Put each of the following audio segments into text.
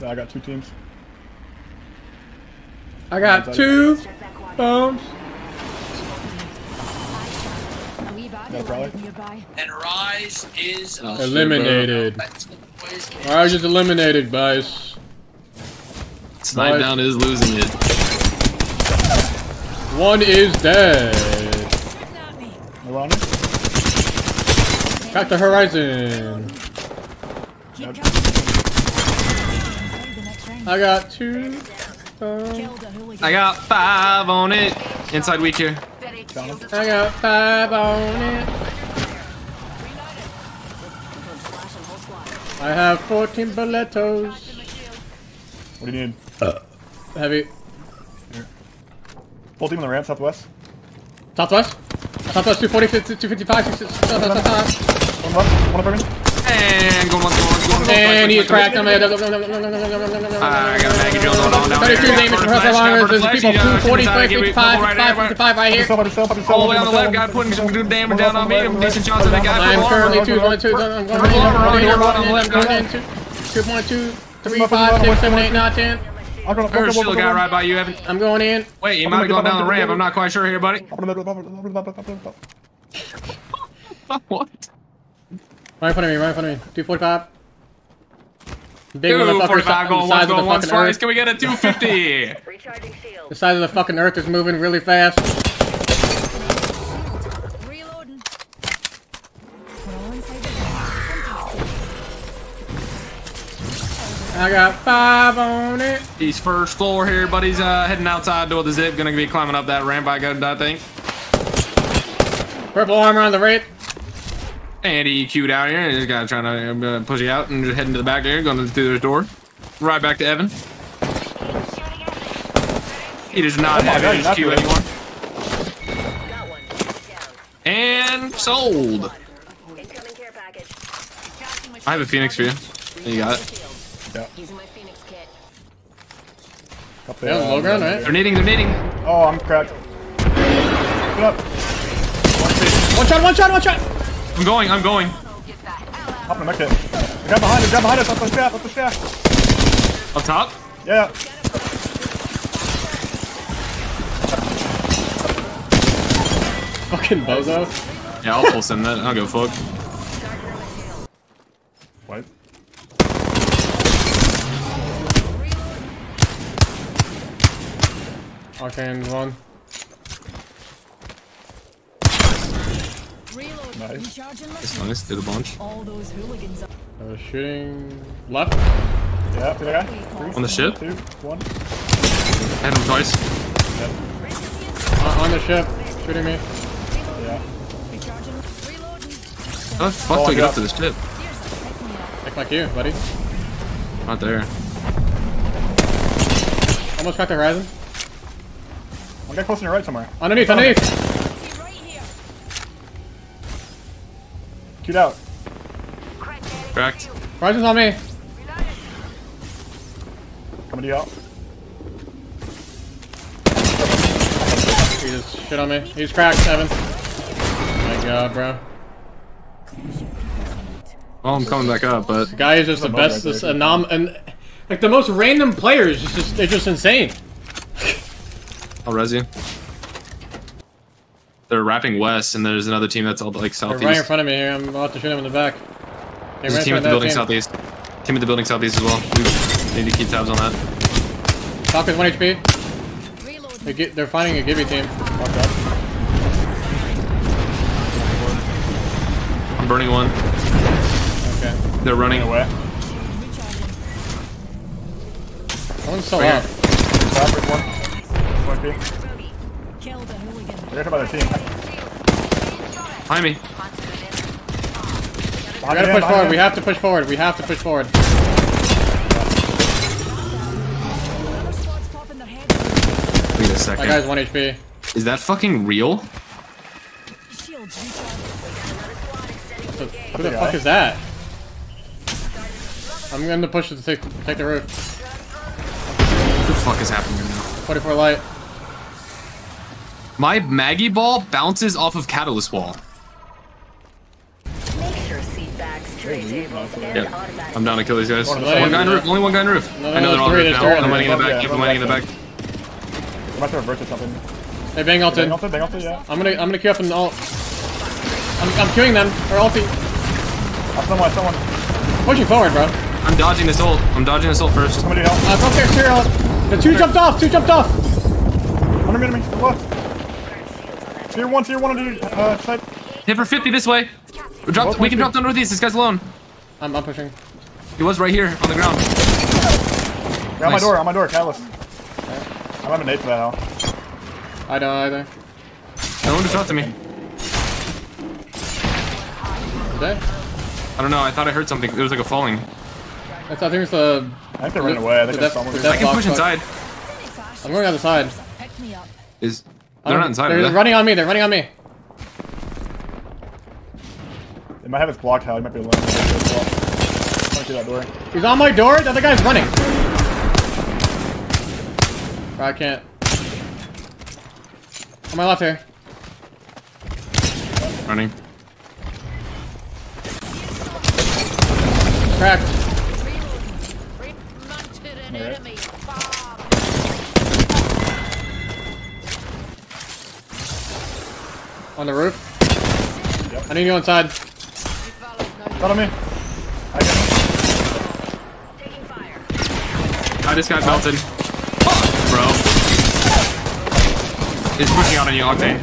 Yeah, I got two teams. I got two bombs. A wee body No, probably. landed nearby. And Rise is Oh, Eliminated. that's the boys Alright, just eliminated, guys. Snipe down is losing it. One is dead. Shooting at me. Back to Horizon. Keep Yep. coming. Inside the next ring. I got two. bombs. Killed a hooligan. I got five on it. Inside weak here. I got five on it. I have 14 bulletos. What do you need? Uh, Heavy. Full team on the ramp, southwest. Southwest? Southwest 240, 255, 255. One left, one up And going once, going once, going once. And he's cracked. I'm I got a Maggie drill going on down 32 there. damage Got per flash, armor. There's people you got 240, shooting time, give me 55, right 55, 55 right here. Up yourself, up yourself, All the way on the left, up guy putting some good damage down on me. Decent chance of that guy. I'm Full currently armor. two, one, two, I'm going in, I'm going in, I'm going in, I'm going in, two, two, one, two, three, five, six, seven, eight, nine, ten. I'm gonna There's still a guy right by you, Evan. I'm going in. Wait, you might have gone down the ramp. I'm not quite sure here, buddy. What? Right in front of me, right in front of me. 245. Big Two motherfucker, 45 the going size once, of the fucking twice. earth. Can we get a 250? Recharging shield. The size of the fucking earth is moving really fast. Reloading. We're all inside the ring. Fantastic. I got five on it. He's first floor here, buddy's uh, heading outside door the zip. Gonna be climbing up that ramp, I got, I think. Purple armor on the right. And he queued out here, and this guy trying to uh, push you out and just heading to the back there, going through the door. Right back to Evan. He does not Oh have God, his that's anymore. Got one. And sold. Incoming care package. I have a Phoenix for you. You got it. Using my Phoenix Yeah, low ground, right? They're needing, they're needing. Oh, I'm cracked. Get up. One shot, one shot, one shot. I'm going, I'm going. Hop in the kit. The guy behind us, the guy behind us, up the shaft, up the shaft. Up top. Yeah. Fucking bozo. Yeah, I'll full send that. I'll go fuck. What? Arcane one. Reloading. Nice. Recharging my It's shield. nice, did a bunch. All those hooligans are I was shooting left. Yeah, see that guy? On the ship? Two, one. Had him twice. On, on the ship. Shooting me. Yeah. recharging. Reloading. Oh, How the fuck do I get up to this ship? Act like you, buddy. Not there. Almost cracked the horizon. One guy close on your right somewhere. Underneath, underneath. Queued out. Cracked. Horizon's on me. Coming to you out. He just shit on me. He's cracked, Evan. my god, bro. Oh, I'm coming back up, but Guy is just the best. boat This right there. anom and like the most random players. It's just they're just insane. I'll res you. They're wrapping west, and there's another team that's all like They're right in front of me here. I'm about to shoot him in the back. Hey, There's a team at the building that southeast. Team at the building southeast as well. We need to keep tabs on that. team. Falcon's one HP. Reloading. They get, they're fighting a Gibby team. Fucked up. I'm burning one. Okay. They're running. Away. Someone's still Right up. Stop, there's one. One P. Killed a hooligan. They're hit by their team. Behind me. We gotta push forward. We have to push forward. We have to push forward. Other squads popping their heads. Wait a That second. guy's one HP. Is that fucking real? Shields. Who the fuck is that? I'm going to push it to take take the roof. What the fuck is happening right now? 44 light. My Maggie ball bounces off of Catalyst wall. Make sure seat Bags, tray tables, and Yeah. automatic. I'm down to kill these guys. One One guy on the roof. Only one guy on the roof. No, I know they're all on roof now. I'm mining in the back. Yeah, Keep mining in the back. I'm about to reverse or something. They bang Bang ulted. ulted, bang ulted, yeah. I'm gonna I'm gonna queue up an ult. I'm I'm queuing them. Or ulti. Uh, someone, someone. Pushing forward, bro. I'm dodging this ult. I'm dodging this ult first. Somebody help. Uh, front there, serial. The two jumped off. Two jumped off. Under me, under me. To left. Tier one, tier one on the uh, side. Hit for 50 this way. We, dropped, we can drop down northeast. This guy's alone. I'm I'm pushing. He was right here on the ground. Yeah, on my door, on my door, catalyst. I'm having nade for that hell. I don't either. No one just dropped to me. Okay. I don't know. I thought I heard something. It was like a falling. That's, I think it's the. I think they ran away. I think The there's def- someone. the. I can push box. inside. I'm going on the side. Pick me up. Is I they're don't- not um, inside. They're Are running on me. They're running on me. They might have his blocked hell. He might be alone. Come through that door. He's on my door. The other guy's running. I can't. On my left here. Running. Cracked. On the roof. I need to go inside. Follow me. I get him. Taking fire. I just got melted. Fuck, bro. He's pushing out on you, Octane.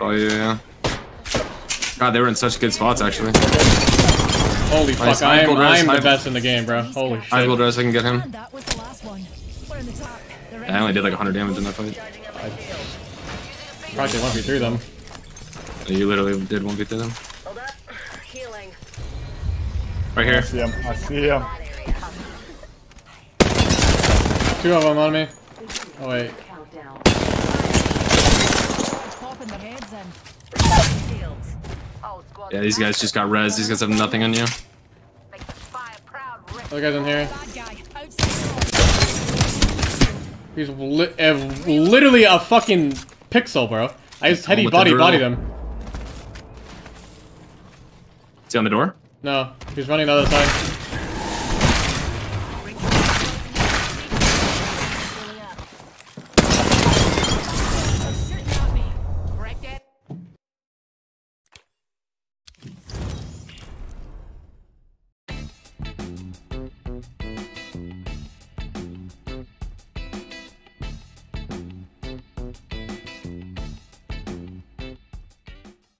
Oh yeah, yeah. God, they were in such good spots actually. Holy Nice. fuck, I am, I am the best in the game, bro. Holy shit. I will shit. dress. I can get him. And that was the last one. We're in the top. They're I only did like 100 damage in that fight. Probably 1v3 them. You literally did 1v3 them. Hold up. Healing. Right I here. see him. I see him. Two of them on me. Oh wait. Countdown. squads popping their heads in. Shields. Squad. Yeah, these guys just got res. These guys have nothing on you. Make the fire proud. Rick. Other guys in here. He's li literally a fucking pixel, bro. I just heady body bodied him. Is he on the door? No, he's running the other side.